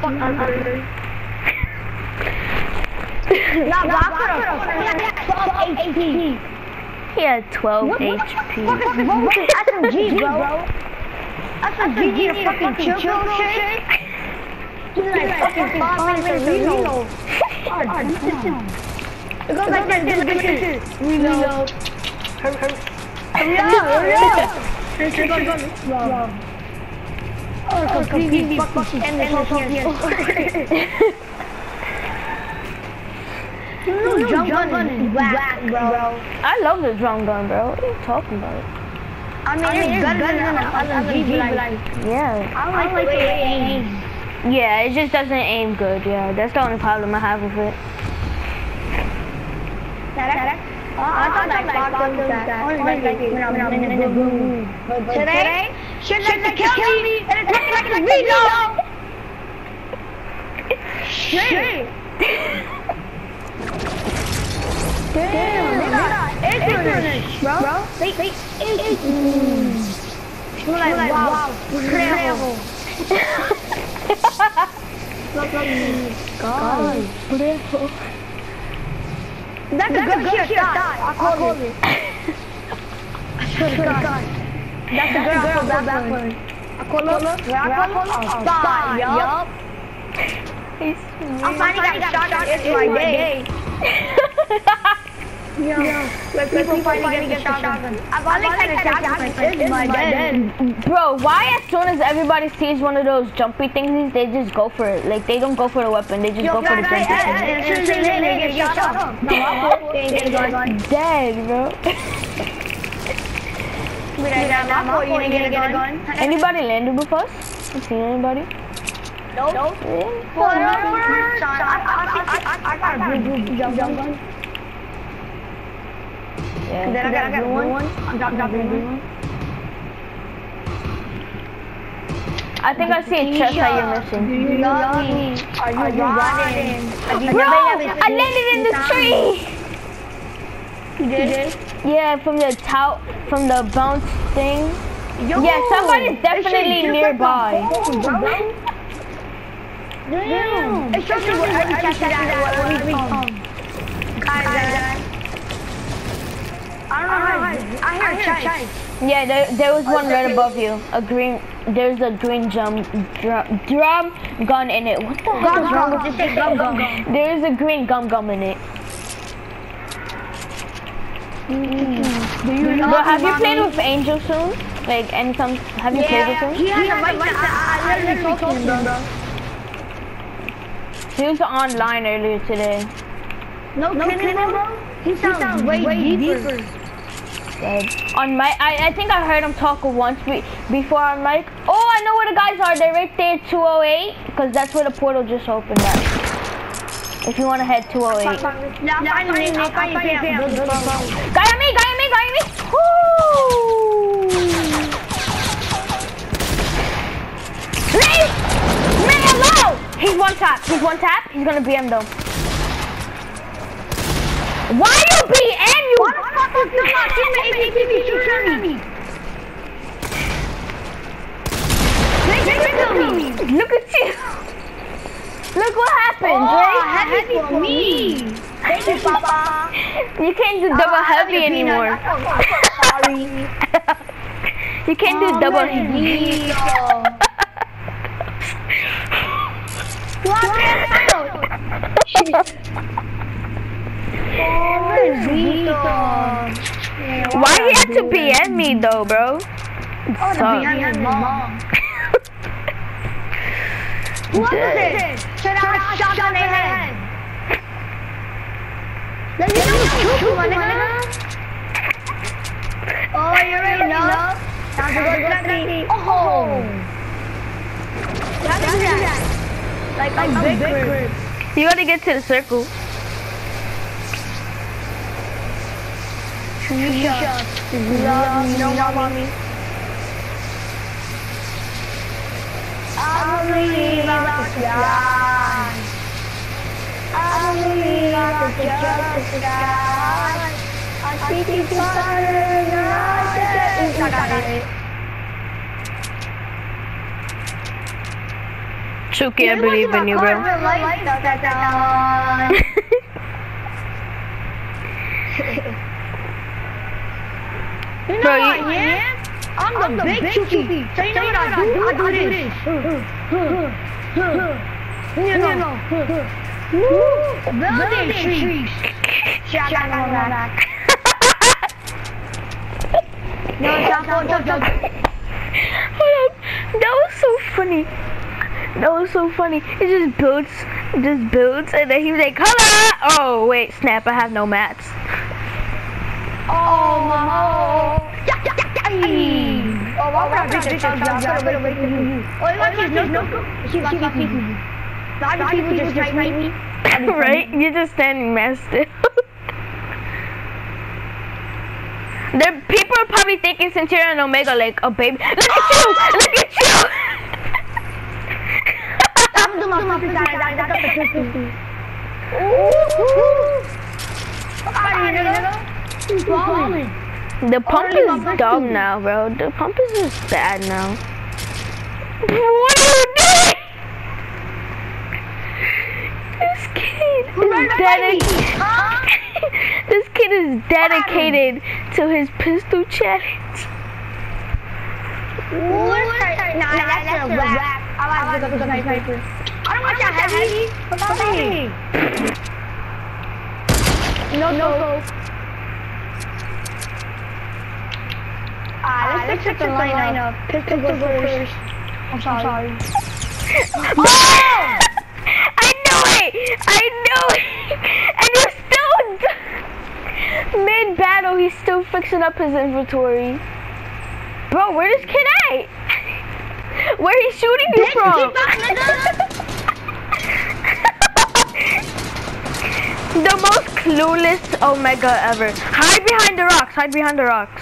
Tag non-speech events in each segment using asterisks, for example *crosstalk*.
fucking under. Nah, bro, I put a 12 HP. He had 12 What- what the HP. fuck is wrong with this SMG, bro? SMG, your fucking chill shit? Give *laughs* me like fucking five minutes to reload. It goes like this, this, this, this. Reload. Hurry, hurry. Hurry up, hurry up. This, this, Oh, completely fucking end this whole PS4. Little jump gun is whack, bro. I love the drum gun, bro. What are you talking about? I mean, there's guns in the SMG, but like, Yeah. I like the way it aims. Yeah, it just doesn't aim good. Yeah, that's the only problem I have with it. Oh, I thought like Fox was that. Only like like when I'm in the boom. But today, shit like to kill me and attack like a reload. Shit. Damn, they got ignorance, bro. Bro, they they ignorance. We're like, wow, incredible. God. *laughs* That's a good shit shot. I call it. I swear to God. That's a good girl backward. I call it. Where I call it? Oh, spy, yup. I finally got shot at it's my day. *laughs* Yo, like people finally get the shotgun. I got a shotgun. It's my day. Bro, why as soon as everybody sees one of those jumpy thingies, they just go for it? Like, they don't go for the weapon, they just go for the jumpy thing. As soon as they get shot up. No, I get gun. Dead, bro. But I got my boy, you didn't get a gun. Anybody landed with us? You seen anybody? Nope. Nope. Well, no, no, no, no, Sean, I, got a blue, blue jump gun. Yeah. Then I got a blue one. I'm dropping the blue one. I think I see a chest that you're missing. Do you love me? Are you riding? Have you No! never- I landed in the tree! You did? Yeah, from the tout, from the bounce thing. Yo, Yeah, somebody's that definitely nearby. Like the. Damn. It shows you every chest that what we um, Kaiser. I don't know. I hear a. Yeah, there, there was one right above you. A green, there's a green drum, drum, drum gun in it. What the heck is wrong with Just say gum gum. There is a green gum gum in it. Do you But have you played with Angel soon? Like, anytime, have you played Yeah, with he him? has a mic that I literally talked to him, bro. He was online earlier today. No, no kidding, bro. He sounds, way, deeper. Dead. On mic, I, I think I heard him talk once be, before on mic. Oh, I know where the guys are. They're right there, 208, because that's where the portal just opened up. If you want to head 208. Yeah, I'm finding Nick. I'm finding Pam. Guy on me, guy on me, guy on me. Woo! Leave me alone. He's one tap. He's one tap. He's gonna BM though. Why you BM you? Why the fuck is still not teammate ATV shooting at me? They did kill me. Look at you. Look what happened, Oh, Drake. heavy for me. Thank you, Papa. You can't do double heavy anymore. Sorry. *laughs* You can't do double heavy. *laughs* *laughs* Why you have to BM me though, bro? Oh, the his mom. *laughs* What was it? Should I shot on their head? Let me know true, my nigga. Oh, you already know? Time to go to that Oh! That's that. Like, like big. You gotta get to the circle. Shots. You love me. I believe I could fly. I believe I could just sky. I think it's harder than I said. I got it. Suki, I believe in you, bro. *laughs* *laughs* You know Bro, what I am? I'm the, big, Chucky. So you know what I do? I do this. You know. Building trees. Shaka *laughs* No, jump, jump, jump. Hold up. That was so funny. That was so funny. It just builds, it just builds, and then he was like, "Color!" Oh wait, snap! I have no mats. Oh, my. Oh, why would I drink this? I'm gonna wait for you. Oh, you want to no, no, no. She got people. Not people just right me. right? You're just standing mad still. There, people are probably thinking since you're an Omega, like a baby. Look at you! Look at you! I'm doing my fifty side. I got the fifty. I didn't know. Falling. The pump is dumb now, bro. The pump is just bad now. What are you doing? *laughs* This kid is dedicated. this kid is dedicated to his pistol challenge. Nah, that's a wrap. I like the sniper. I don't want that heavy. Follow me. No, no. Ah, let's fix the lineup. Pistol go first. I'm sorry. Oh! *laughs* I knew it! I knew it! *laughs* And he's still *laughs* mid battle. He's still fixing up his inventory. Bro, where this kid at? Where he shooting you from? the most clueless Omega ever. Hide behind the rocks. Hide behind the rocks.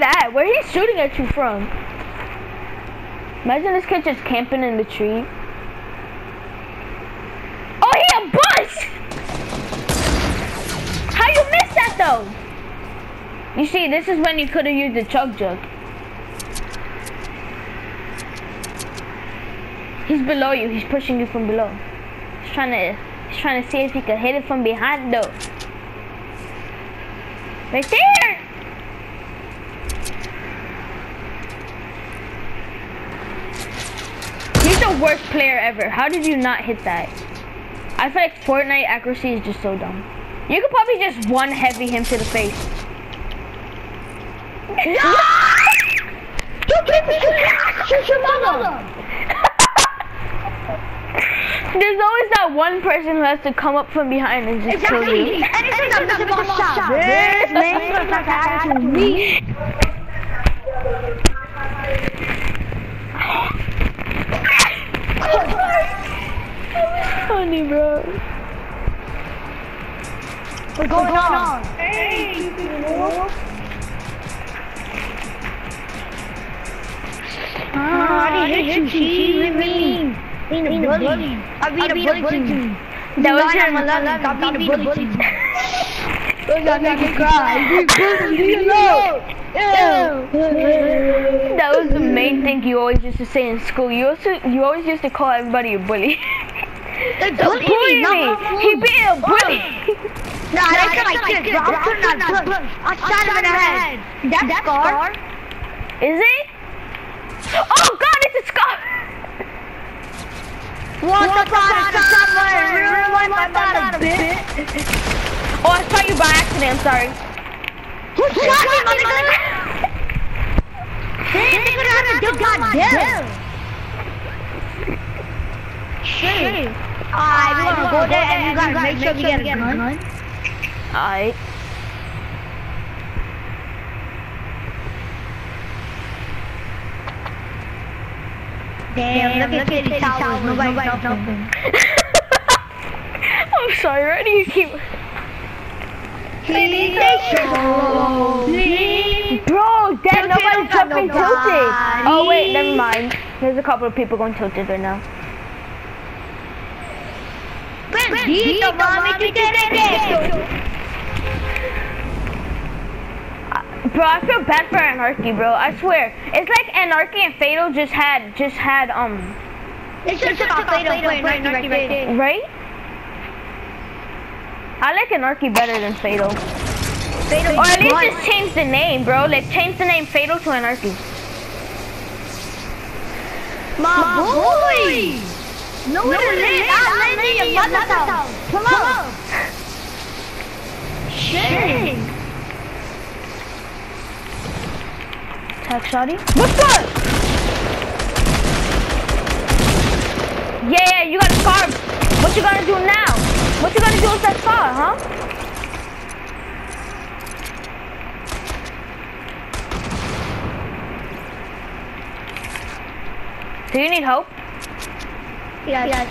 At? Where he shooting at you from? Imagine this kid just camping in the tree. Oh, he a bush! How you miss that though? You see, this is when you could have used the chug jug. He's below you. He's pushing you from below. He's trying to. He's trying to see if he can hit it from behind though. Right there. He's the worst player ever. How did you not hit that? I feel like Fortnite accuracy is just so dumb. You could probably just one heavy him to the face. Shoot your mother. There's always that one person who has to come up from behind and just kill Exactly. you. Anything I'm missing my shot. This man looks like an attitude. Me. Funny, bro. What's going on? Hey. Ah, I didn't hit you. She hit me. Being a bully. I beat a bully team. That was your. 11. I beat a bully team. Look at that cry. You *laughs* bully. Leave alone. That was the main thing you always used to say in school. You also you always used to call everybody a bully. They Don't bully me. He be a bully. *laughs* Nah, that's not my kid, bro. I'm putting on. I shot him in the head. That's scar. Is it? Oh God, it's a scar. Once upon a time, when I really like my bottom bit. Oh, I shot you by accident. I'm sorry. Who shot me, nigga? Damn, nigga, how to do goddamn. Shit. Alright, we gonna go there and you gotta make sure we get a gun. Alright. Damn, look at Tilted Towers. Nobody's helping. I'm sorry. Why do you keep? Please, show me. Bro, then nobody's jumping tilted. Oh wait, never mind. There's a couple of people going tilted right now. Bendito, mami, que te regreso. Bro, I feel bad for Anarchy, bro. I swear. It's like Anarchy and Fatal just had, just had, um, It's just about Fatal playing Nike right there. right? I like Anarchy better than Fatal. Fatal Or at least won. just change the name, bro. Like, change the name Fatal to Anarchy. My boy! No way to live. I'm landing in your. Come on. *laughs* Shit. Tag shotty. What's up? Yeah, yeah, you got a scar. What you gonna do now? What you gonna do with that scar, huh? Do you need help? Yes. yes.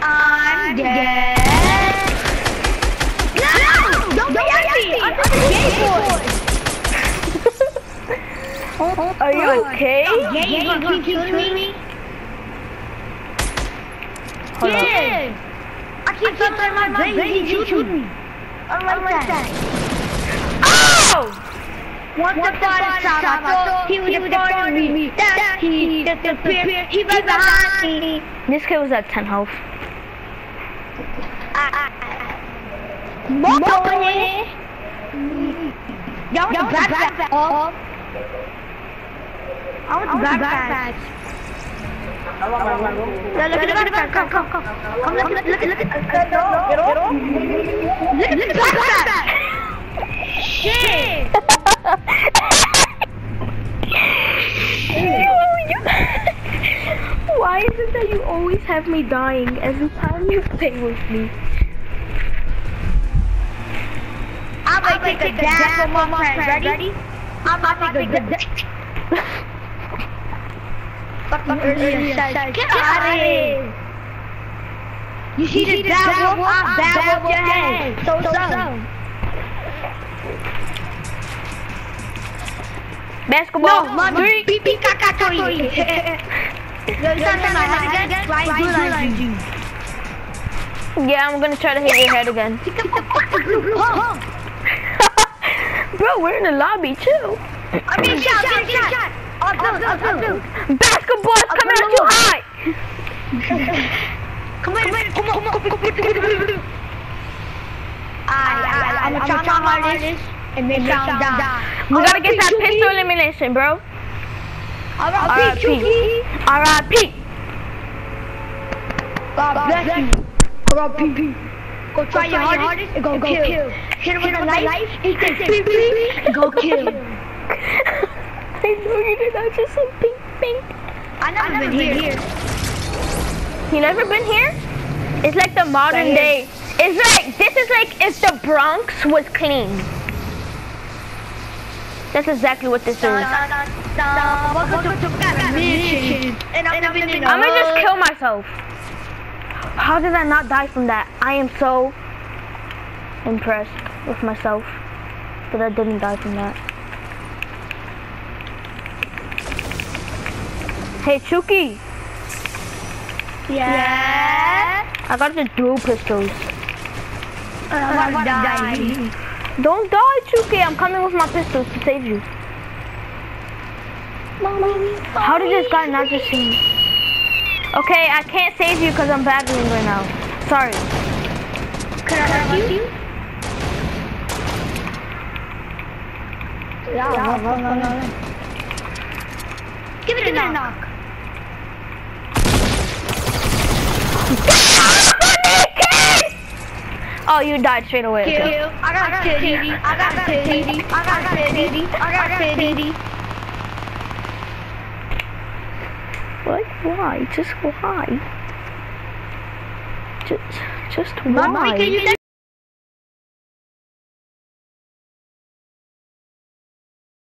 I'm dead. No! Don't be empty! I'm just a gay boy! Are you okay? Oh, yeah, you gonna keep shooting me? Hold on. Yeah! I keep touching my brain, you shoot me. I don't like that. Oh! Once upon a time, I thought he was a part of me. That he disappeared. He was behind me. This kid was at 10 health. Ah, ah, ah, More Y'all want the backpack? Oh. I want the backpack. Look, look at the backpack. Come, come, come. Come, look, look, look, look at Get off, get off. Look at the backpack. Shit. *laughs* Why is it that you always have me dying every time you play with me? I'm about to take a dab for my friend. Ready? I'm about to take a dab. Fucking earlier said, get out of here. You see this bad? I'm bad wolf your head. So, so. Basketball. No, three. Beep, beep, caca, toy. You sound like my? Why do like you? Yeah, I'm gonna try to hit your head again. Get the fucking blue pump. Bro, we're in the lobby too. I'm getting shot, I'm getting shot. Basketball's coming at you high. Come on, come on, come on, come on, come on. I, I, I'm try my hardest and make I'm down. We gotta get that pistol elimination, bro. R.I.P. R.I.P. God bless you. R.I.P. Go try your hardest and go kill. Hit him with a knife. Beep beep go kill. *laughs* I know you did not just say pink, pink. I never been here. You never been here? It's like the modern day. It's like this is like if the Bronx was clean. That's exactly what this is. Welcome to the mission. And I'm living in I'm gonna just kill myself. How did I not die from that? I am so impressed with myself that I didn't die from that. Hey Chucky, Yeah. I got the dual pistols. I'm to die. Don't die, Chucky. I'm coming with my pistols to save you. How did this guy not just see me? Okay, I can't save you because I'm battling right now. Sorry. Can I help you? Yeah, Give it a knock. Oh, you died straight away. Kill. Okay. I got titty. I got titty. I got titty. I got titty. What? Why? Just why? Just, just Mommy, why? can you